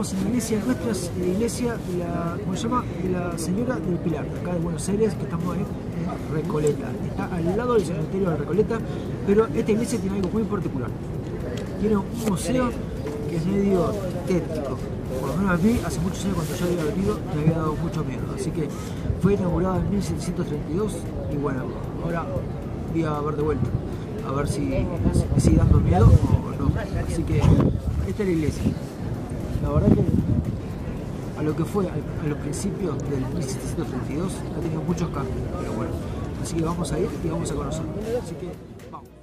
en la iglesia nuestra, es la iglesia de la, ¿cómo se llama? La Señora del Pilar, acá de Buenos Aires, que estamos en Recoleta. Está al lado del cementerio de Recoleta, pero esta iglesia tiene algo muy particular. Tiene un museo que es medio tétrico. Por lo menos a mí, hace muchos años cuando yo había venido, me había dado mucho miedo. Así que fue inaugurada en 1732 y bueno, ahora voy a ver de vuelta. A ver si sigue dando miedo o no. Así que esta es la iglesia. La verdad que a lo que fue a, los principios del 1732 ha tenido muchos cambios, pero bueno. Así que vamos a ir y vamos a conocer. Así que vamos.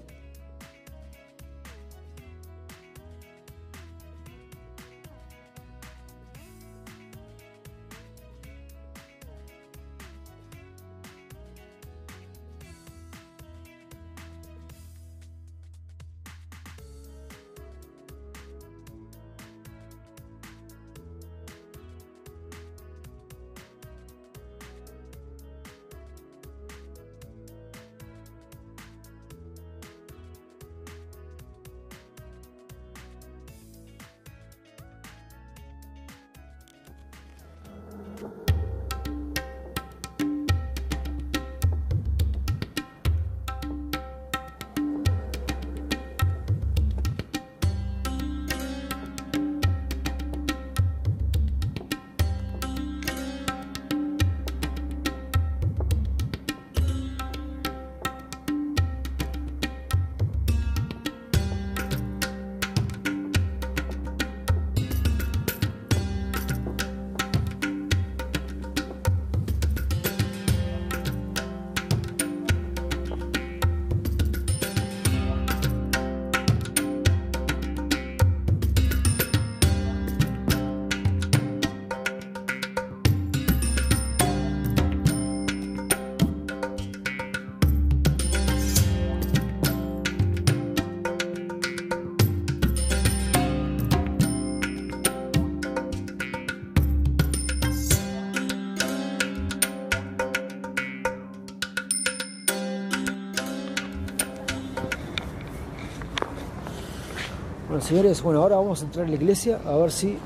Bueno, señores, bueno, ahora vamos a entrar en la iglesia a ver si,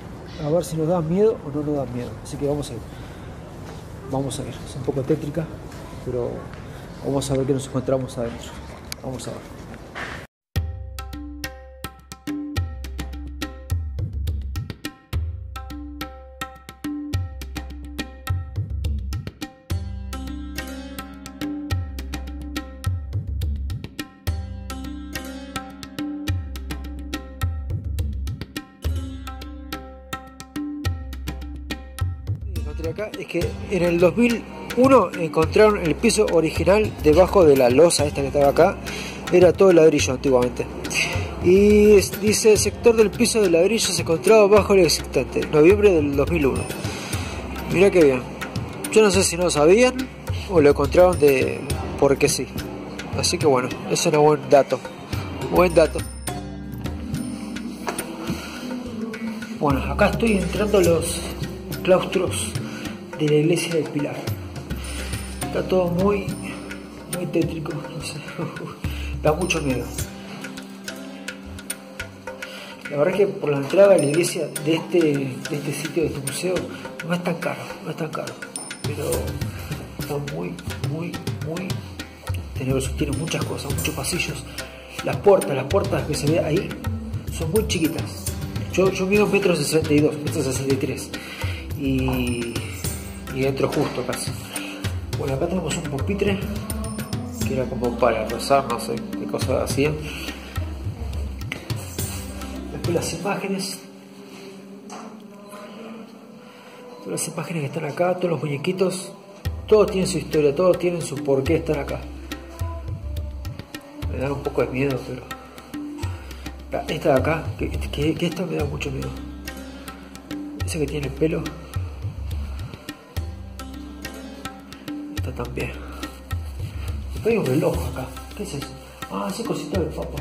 a ver si nos da miedo o no nos da miedo. Así que vamos a ir. Vamos a ir. Es un poco tétrica, pero vamos a ver qué nos encontramos adentro. Vamos a ver. Acá es que en el 2001 encontraron el piso original debajo de la losa esta que estaba acá. Era todo ladrillo antiguamente. Y dice, el sector del piso de ladrillo se encontraba bajo el existente, noviembre del 2001. Mira qué bien. Yo no sé si no sabían o lo encontraron de porque sí. Así que bueno, eso es un buen dato. Buen dato. Bueno, acá estoy entrando los claustros de la iglesia del Pilar. Está todo muy, muy tétrico, no sé. da mucho miedo. La verdad que por la entrada a la iglesia de este, de este sitio, de este museo, no es tan caro, no es tan caro. Pero está muy, muy, muy tenebroso. Tiene muchas cosas, muchos pasillos. Las puertas, las puertas que se ve ahí son muy chiquitas. Yo, yo mido un metro sesenta y dos, metro sesenta y. Y, y entro justo casi. Bueno, acá tenemos un pupitre que era como para rezar, no sé qué cosa hacían. Después las imágenes. Todas las imágenes que están acá, todos los muñequitos, todos tienen su historia, todos tienen su por qué estar acá. Me da un poco de miedo, pero. Esta de acá, que, que, esta me da mucho miedo. Ese que tiene el pelo. También. Hay un reloj acá. ¿Qué es eso? Ah, ese cosito del papa.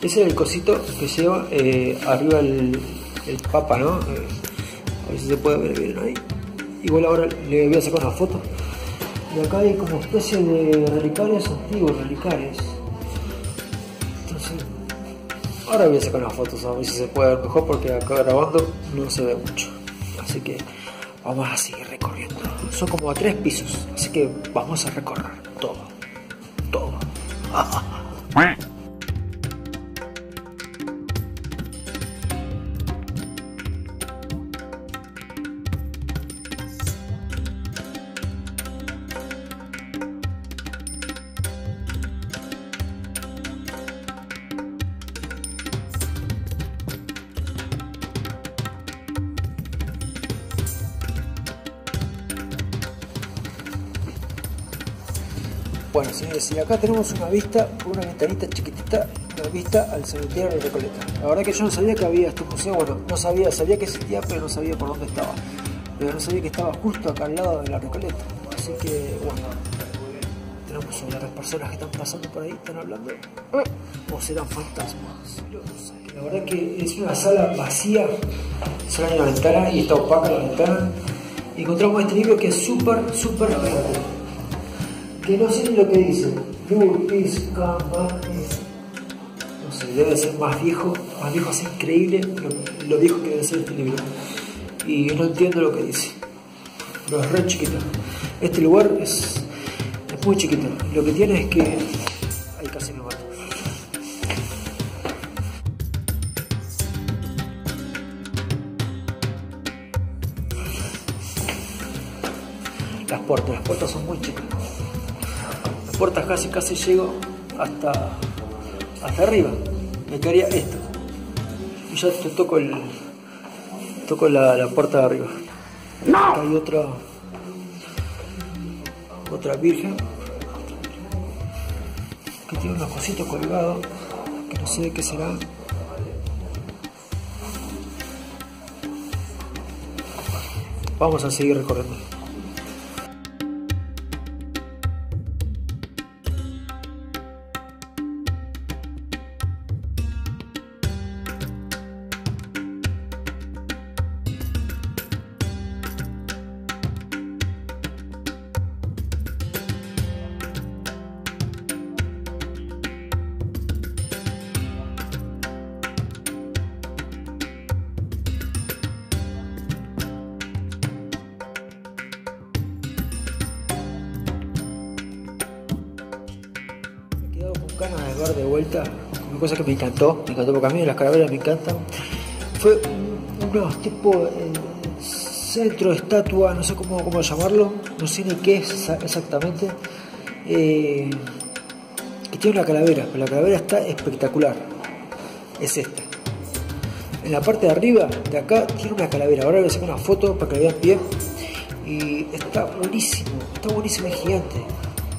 Ese es el cosito que lleva eh, arriba el, el papa, ¿no? Eh, a ver si se puede ver bien ahí. Igual ahora le voy a sacar una foto. Y acá hay como especie de relicarios antiguos, relicarios. Entonces, Ahora voy a sacar unas fotos a ver si se puede ver mejor porque acá grabando no se ve mucho. Así que vamos a seguir recorriendo. Son como tres pisos, así que vamos a recorrer todo. Todo. Bueno, señores, y acá tenemos una vista, una ventanita chiquitita, una vista al cementerio de Recoleta. La verdad que yo no sabía que había este museo, bueno, no sabía, sabía que existía, pero no sabía por dónde estaba. Pero no sabía que estaba justo acá al lado de la Recoleta. Así que, bueno, tenemos a las personas que están pasando por ahí, están hablando, o serán fantasmas. La verdad que es una sala vacía, solo hay una ventana y está opaca la ventana. Encontramos este libro que es súper, súper grande que no sé ni lo que dice. is No sé, debe ser más viejo, más viejo, es increíble lo, viejo que debe ser este libro. Y no entiendo lo que dice. Pero es re chiquito. Este lugar es, es muy chiquito. Lo que tiene es que. Ahí casi me mato. Las puertas, las puertas son muy chicas puertas casi casi llego hasta, hasta arriba. Me quedaría esto. Y ya te toco el toco la, puerta de arriba. Acá hay otra otra virgen que tiene unos cositos colgados que no sé de qué será. Vamos a seguir recorriendo. De ver de vuelta una cosa que me encantó, me encantó porque a mí las calaveras me encantan. Fue unos tipo eh, centro, estatua, no sé cómo, cómo llamarlo, no sé ni qué es exactamente, eh, que tiene una calavera, pero la calavera está espectacular. Es esta. En la parte de arriba, de acá, tiene una calavera. Ahora a sacar una foto para que la vean bien. Y está buenísimo, está buenísimo, es gigante.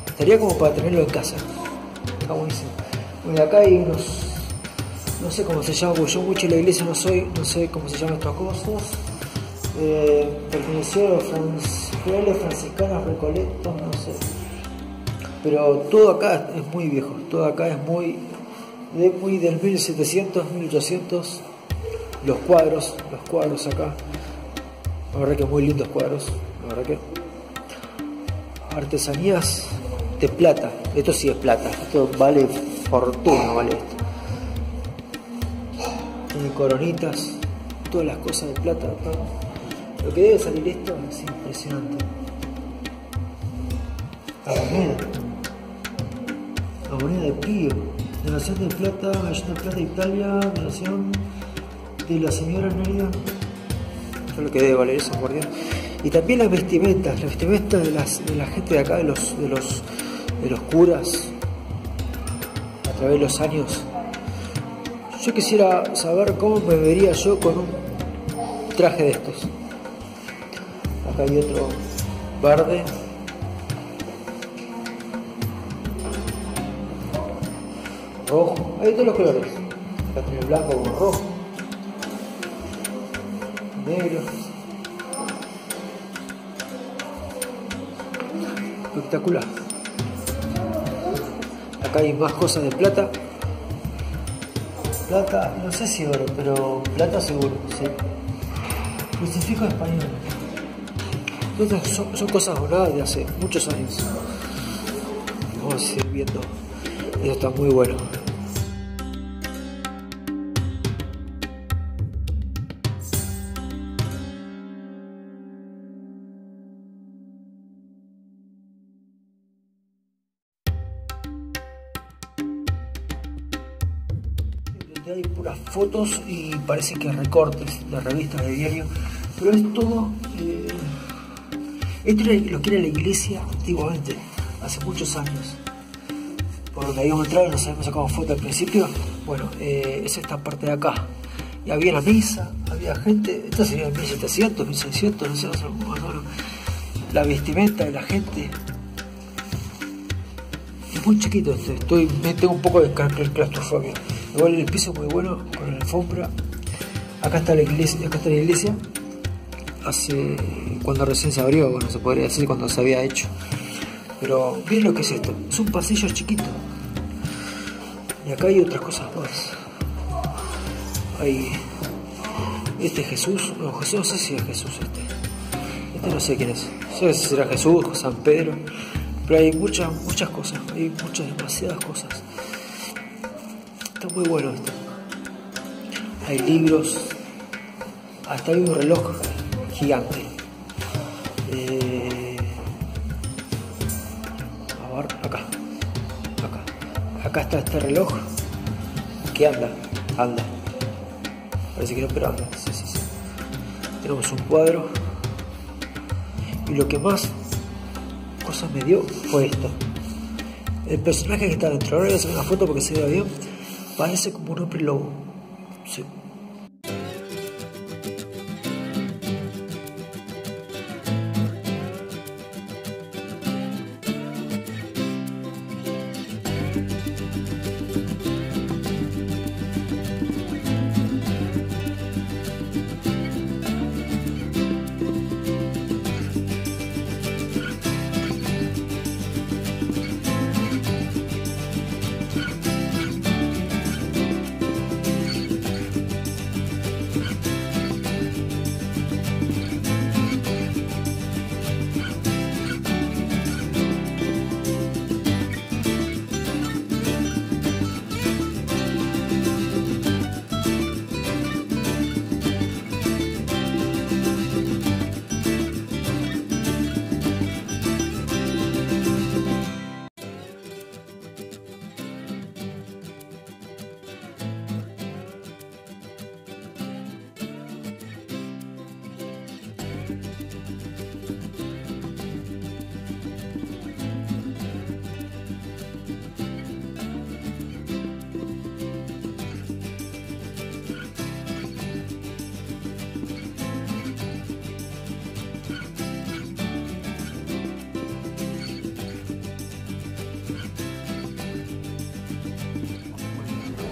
Estaría como para tenerlo en casa está buenísimo. Bueno, acá hay unos, no sé cómo se llama, porque yo mucho de la iglesia no soy, no sé cómo se llaman estas cosas. Eh, los frailes franciscanos recolectos, no sé. Pero todo acá es muy viejo, todo acá es muy, de, muy del 1700, 1800. Los cuadros, los cuadros acá. La verdad que muy lindos cuadros, la verdad que. Artesanías de plata. Esto sí es plata. Esto vale fortuna, vale esto. Tiene coronitas, todas las cosas de plata. Lo que debe salir esto es impresionante. La moneda. La moneda de Pío. Nación de Plata, Nación de Plata Italia, Nación de la señora Nerida. Eso es lo que debe valer eso, guardián. Y también las vestimentas, las vestimentas de, las, de la gente de acá, de los, de los de los curas a través de los años. Yo quisiera saber cómo me vería yo con un traje de estos. Acá hay otro verde. Rojo. Hay todos los colores. Acá tiene blanco con rojo. Negro. Espectacular. Acá hay más cosas de plata. Plata, no sé si oro, pero plata seguro, sí. Crucifijo español. Entonces son, cosas doradas de hace muchos años. Vamos a seguir viendo. Esto está muy bueno. Fotos y parece que recortes de revistas de diario, pero es todo. Eh, esto es lo que era la iglesia antiguamente, hace muchos años. Por donde habíamos entrado, nos habíamos sacado foto al principio. Bueno, eh, es esta parte de acá. Y había la misa, había gente, esta sería 1700, 1600, no sé, no sé, bueno, la vestimenta de la gente, muy chiquito. Estoy, me tengo un poco de claustrofobia. Igual el piso muy bueno, con la alfombra. Acá está la iglesia, acá está la iglesia. Hace cuando recién se abrió, bueno, se podría decir cuando se había hecho. Pero miren lo que es esto. Es un pasillo chiquito. Y acá hay otras cosas más. Hay este Jesús, no Jesús, no sé si es Jesús este. Este no sé quién es. No sé si será Jesús, San Pedro. Pero hay muchas, muchas cosas, hay muchas, demasiadas cosas. Muy bueno esto. Hay libros, hasta hay un reloj gigante. Eh, a ver, acá, acá. Acá está este reloj que anda, anda. Parece que no, pero anda. Tenemos un cuadro. Y lo que más me dio fue esto. El personaje que está dentro, ahora voy a hacer una foto porque se vea bien, parece como un hombre lobo.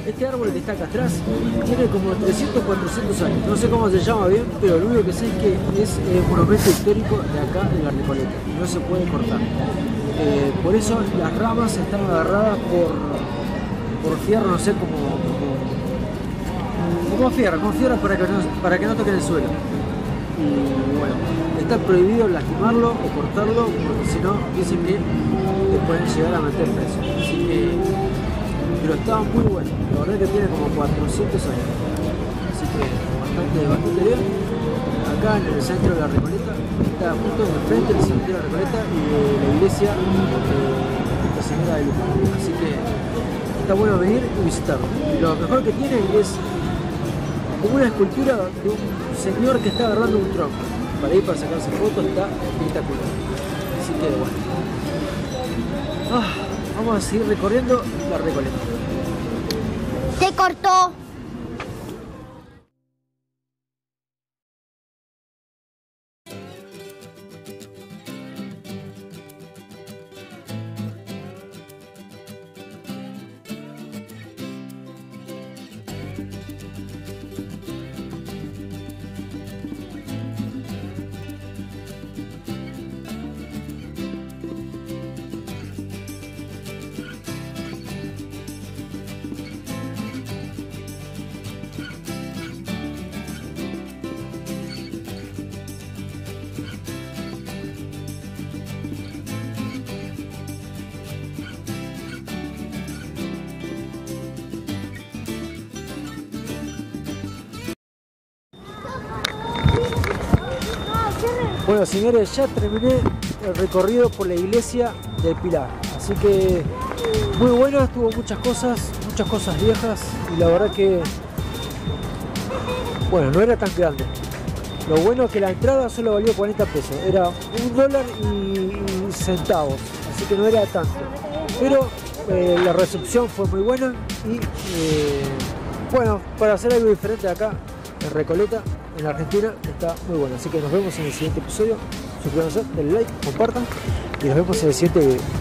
Este árbol que está acá atrás tiene como 300, 400 años. No sé cómo se llama bien, pero lo único que sé es que es eh, un monumento histórico de acá en la Recoleta. No se puede cortar. Eh, por eso las ramas están agarradas por, por fierro, no sé cómo. como, fierro, con fierro para que, no, para que no toquen el suelo. Y bueno, está prohibido lastimarlo o cortarlo porque si no dicen que te pueden llegar a meter preso. Así que pero estaba muy bueno. La verdad que tiene como 400 años. Así que bastante, bastante bien. Acá en el centro de la Recoleta, está justo enfrente del cementerio de la Recoleta y de la iglesia de Nuestra Señora de Luján. Así que está bueno venir y visitarlo. Lo mejor que tiene es como una escultura de un señor que está agarrando un tronco. Para ir para sacarse fotos está espectacular. Así que bueno. Ah vamos a seguir recorriendo la Recoleta. Te cortó. Bueno señores, ya terminé el recorrido por la iglesia del Pilar. Así que muy bueno, tuvo muchas cosas, muchas cosas viejas y la verdad que, bueno, no era tan grande. Lo bueno es que la entrada solo valió 40 pesos, era un dólar y, centavos, así que no era tanto. Pero eh, la recepción fue muy buena y eh, bueno, para hacer algo diferente acá en Recoleta, en Argentina, está muy bueno. Así que nos vemos en el siguiente episodio. Suscríbanse, denle like, compartan y nos vemos en el siguiente video.